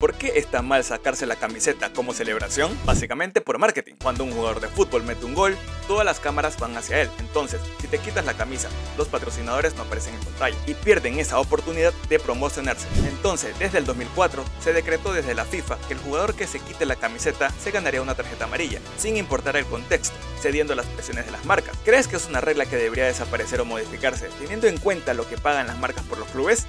¿Por qué está mal sacarse la camiseta como celebración? Básicamente por marketing. Cuando un jugador de fútbol mete un gol, todas las cámaras van hacia él. Entonces, si te quitas la camisa, los patrocinadores no aparecen en pantalla y pierden esa oportunidad de promocionarse. Entonces, desde el 2004, se decretó desde la FIFA que el jugador que se quite la camiseta se ganaría una tarjeta amarilla, sin importar el contexto, cediendo a las presiones de las marcas. ¿Crees que es una regla que debería desaparecer o modificarse, teniendo en cuenta lo que pagan las marcas por los clubes?